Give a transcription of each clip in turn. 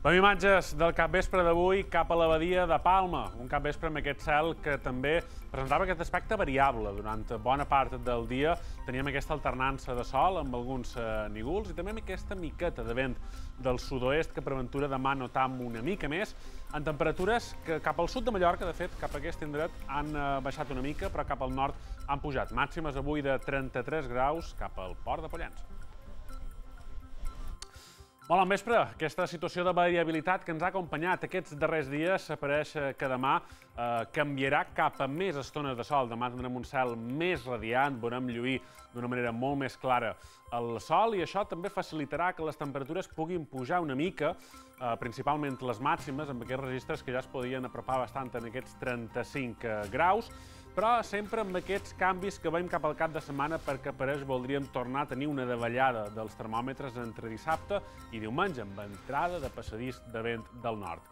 Les imatges del capvespre d'avui cap a l'abadia de Palma, un capvespre amb aquest cel que també presentava aquest aspecte variable. Durant bona part del dia teníem aquesta alternança de sol amb alguns eh, nígols i també amb aquesta miqueta de vent del sud-oest que per aventura demà notam una mica més en temperatures que cap al sud de Mallorca, de fet, cap a aquest indret han eh, baixat una mica, però cap al nord han pujat. Màximes avui de 33 graus cap al port de Pollença. Molt bon vespre. Aquesta situació de variabilitat que ens ha acompanyat aquests darrers dies apareix que demà eh, canviarà cap a més estones de sol. Demà tindrem un cel més radiant, veurem lluir d'una manera molt més clara el sol i això també facilitarà que les temperatures puguin pujar una mica, eh, principalment les màximes, amb aquests registres que ja es podien apropar bastant en aquests 35 graus, però sempre amb aquests canvis que veiem cap al cap de setmana perquè per ells voldríem tornar a tenir una davallada dels termòmetres entre dissabte i diumenge, amb entrada de passadís de vent del nord.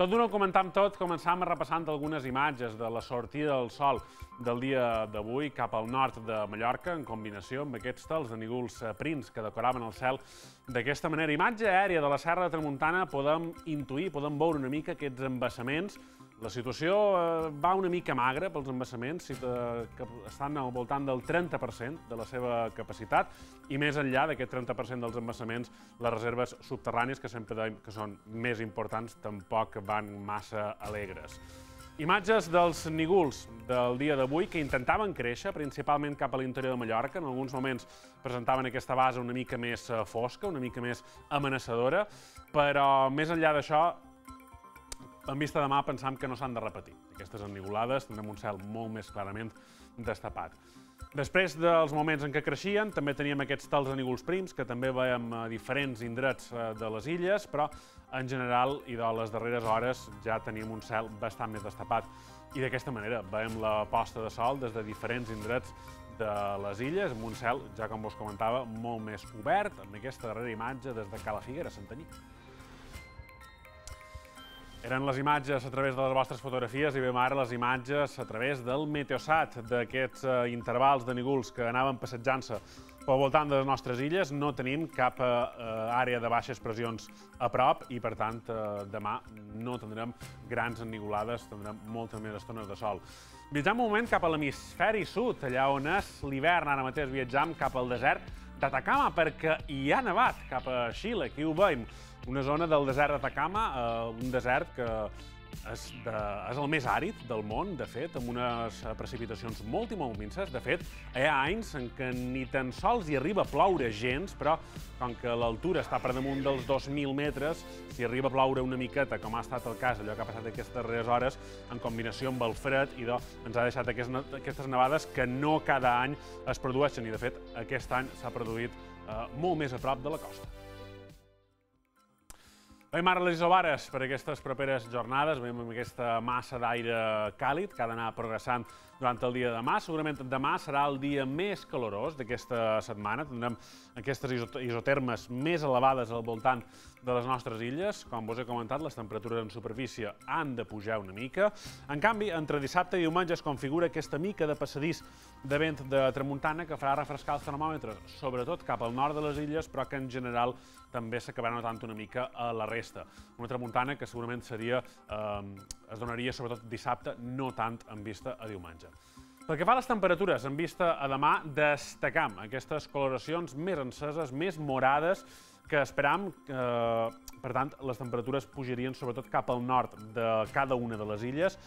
Tot d'una ho comentam tot, començam repassant algunes imatges de la sortida del sol del dia d'avui cap al nord de Mallorca, en combinació amb aquests tals de nígols eh, prims que decoraven el cel d'aquesta manera. Imatge aèria de la Serra de Tramuntana podem intuir, podem veure una mica aquests embassaments la situació eh, va una mica magra pels embassaments, que estan al voltant del 30% de la seva capacitat, i més enllà d'aquest 30% dels embassaments, les reserves subterrànies, que sempre deim que són més importants, tampoc van massa alegres. Imatges dels nígols del dia d'avui que intentaven créixer, principalment cap a l'interior de Mallorca. En alguns moments presentaven aquesta base una mica més eh, fosca, una mica més amenaçadora, però més enllà d'això en vista demà pensam que no s'han de repetir. Aquestes ennigolades tindrem un cel molt més clarament destapat. Després dels moments en què creixien, també teníem aquests tals de prims, que també veiem a diferents indrets eh, de les illes, però en general i de les darreres hores ja tenim un cel bastant més destapat. I d'aquesta manera veiem la posta de sol des de diferents indrets de les illes, amb un cel, ja com vos comentava, molt més obert, amb aquesta darrera imatge des de Cala Figuera, Santanyí. Eren les imatges a través de les vostres fotografies i veiem ara les imatges a través del Meteosat, d'aquests eh, intervals de nígols que anaven passejant-se pel voltant de les nostres illes. No tenim cap eh, àrea de baixes pressions a prop i, per tant, eh, demà no tindrem grans ennigolades, tindrem moltes més estones de sol. Viatjam un moment cap a l'hemisferi sud, allà on és l'hivern. Ara mateix viatjam cap al desert d'Atacama perquè hi ha nevat cap a Xile, aquí ho veiem. Una zona del desert d'Atacama, eh, un desert que és, de, és el més àrid del món, de fet, amb unes precipitacions molt i molt minces. De fet, hi ha anys en què ni tan sols hi arriba a ploure gens, però com que l'altura està per damunt dels 2.000 metres, si arriba a ploure una miqueta, com ha estat el cas, allò que ha passat aquestes darreres hores, en combinació amb el fred, i ens ha deixat aquestes, aquestes nevades que no cada any es produeixen, i de fet aquest any s'ha produït eh, molt més a prop de la costa. Veiem ara les isobares per aquestes properes jornades, veiem aquesta massa d'aire càlid que ha d'anar progressant durant el dia de demà. Segurament demà serà el dia més calorós d'aquesta setmana. Tindrem aquestes isotermes més elevades al voltant de les nostres illes. Com vos he comentat, les temperatures en superfície han de pujar una mica. En canvi, entre dissabte i diumenge es configura aquesta mica de passadís de vent de tramuntana que farà refrescar els termòmetres, sobretot cap al nord de les illes, però que en general també s'acabarà notant una mica a la resta. Una tramuntana que segurament seria, eh, es donaria sobretot dissabte, no tant en vista a diumenge. Pel que fa a les temperatures, en vista a demà, destacam aquestes coloracions més enceses, més morades, que esperam que, eh, per tant, les temperatures pujarien sobretot cap al nord de cada una de les illes,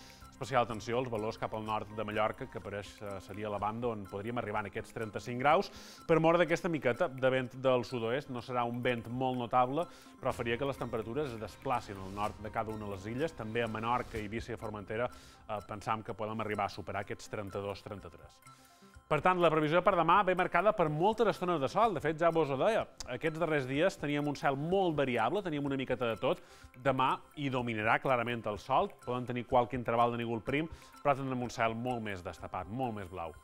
especial atenció als valors cap al nord de Mallorca, que pareix eh, seria la banda on podríem arribar en aquests 35 graus. Per mort d'aquesta miqueta de vent del sud-oest, no serà un vent molt notable, però faria que les temperatures es desplacin al nord de cada una de les illes. També a Menorca, Eivissa i Formentera eh, pensam que podem arribar a superar aquests 32-33. Per tant, la previsió per demà ve marcada per moltes estones de sol. De fet, ja vos ho deia, aquests darrers dies teníem un cel molt variable, teníem una miqueta de tot. Demà hi dominarà clarament el sol, poden tenir qualque interval de nígol prim, però tindrem un cel molt més destapat, molt més blau.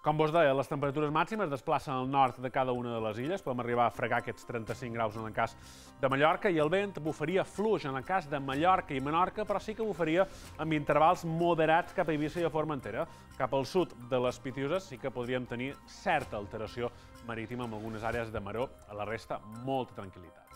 Com vos deia, les temperatures màximes desplacen al nord de cada una de les illes. Podem arribar a fregar aquests 35 graus en el cas de Mallorca i el vent bufaria fluix en el cas de Mallorca i Menorca, però sí que bufaria amb intervals moderats cap a Eivissa i a Formentera. Cap al sud de les Pitiuses sí que podríem tenir certa alteració marítima en algunes àrees de maró, a la resta molta tranquil·litat.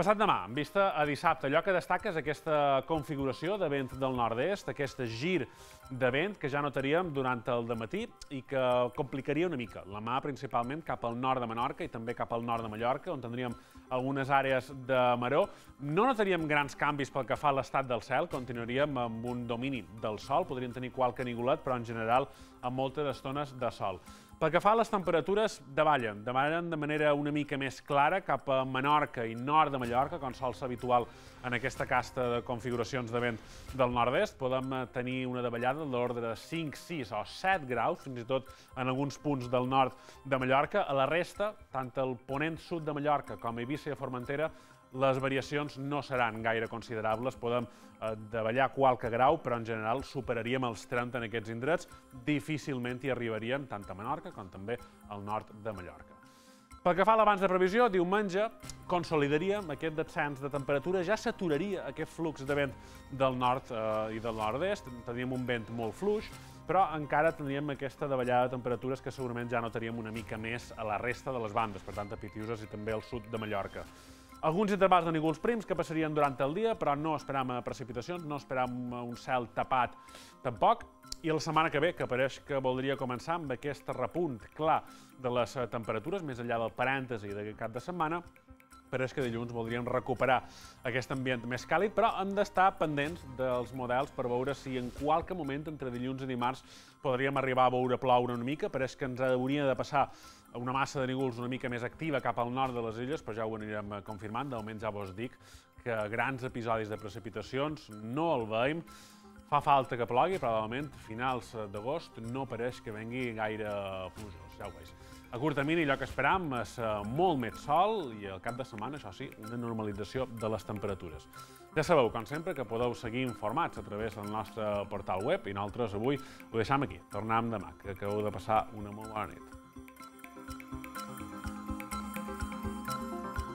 Passat demà, en vista a dissabte, allò que destaca és aquesta configuració de vent del nord-est, aquest gir de vent que ja notaríem durant el matí i que complicaria una mica. La mà principalment cap al nord de Menorca i també cap al nord de Mallorca, on tindríem algunes àrees de maró. No notaríem grans canvis pel que fa a l'estat del cel, continuaríem amb un domini del sol, podríem tenir qualque nigolet, però en general amb moltes estones de sol. Pel que fa a les temperatures, davallen. Davallen de manera una mica més clara cap a Menorca i nord de Mallorca, com sol ser habitual en aquesta casta de configuracions de vent del nord-est. Podem eh, tenir una davallada de l'ordre de 5, 6 o 7 graus, fins i tot en alguns punts del nord de Mallorca. A la resta, tant el ponent sud de Mallorca com a Eivissa i Formentera, les variacions no seran gaire considerables. Podem eh, davallar qualque grau, però en general superaríem els 30 en aquests indrets. Difícilment hi arribaríem tant a Menorca com també al nord de Mallorca. Pel que fa a l'abans de previsió, diumenge consolidaríem aquest descens de temperatura, ja s'aturaria aquest flux de vent del nord eh, i del nord-est, teníem un vent molt fluix, però encara tindríem aquesta davallada de temperatures que segurament ja notaríem una mica més a la resta de les bandes, per tant a Pitiuses i també al sud de Mallorca. Alguns intervals de nígols prims que passarien durant el dia, però no esperam precipitacions, no esperam un cel tapat tampoc. I la setmana que ve, que pareix que voldria començar amb aquest repunt clar de les temperatures, més enllà del parèntesi d'aquest cap de setmana, pareix que dilluns voldríem recuperar aquest ambient més càlid, però hem d'estar pendents dels models per veure si en qualque moment entre dilluns i dimarts podríem arribar a veure ploure una mica. Pareix que ens hauria de passar una massa de nígols una mica més activa cap al nord de les illes, però ja ho anirem eh, confirmant. De moment ja vos dic que grans episodis de precipitacions no el veiem. Fa falta que plogui, però moment, finals d'agost, no pareix que vengui gaire plujós, ja ho veus. A curt termini, allò que esperam és eh, molt més sol i al cap de setmana, això sí, una normalització de les temperatures. Ja sabeu, com sempre, que podeu seguir informats a través del nostre portal web i nosaltres avui ho deixam aquí. Tornem demà, que acabeu de passar una molt bona nit.